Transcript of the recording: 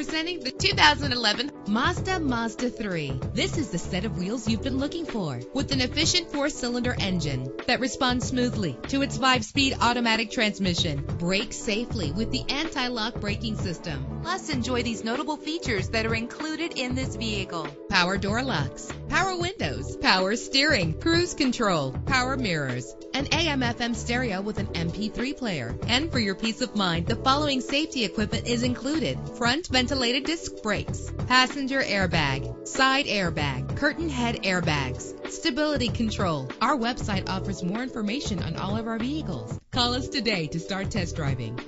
Presenting the 2011 Mazda Mazda 3. This is the set of wheels you've been looking for with an efficient four-cylinder engine that responds smoothly to its five-speed automatic transmission. Brake safely with the anti-lock braking system. Plus, enjoy these notable features that are included in this vehicle. Power door locks, power windows, power steering, cruise control, power mirrors, an AM FM stereo with an MP3 player. And for your peace of mind, the following safety equipment is included. Front ventilated disc brakes, passenger airbag, side airbag, curtain head airbags, stability control. Our website offers more information on all of our vehicles. Call us today to start test driving.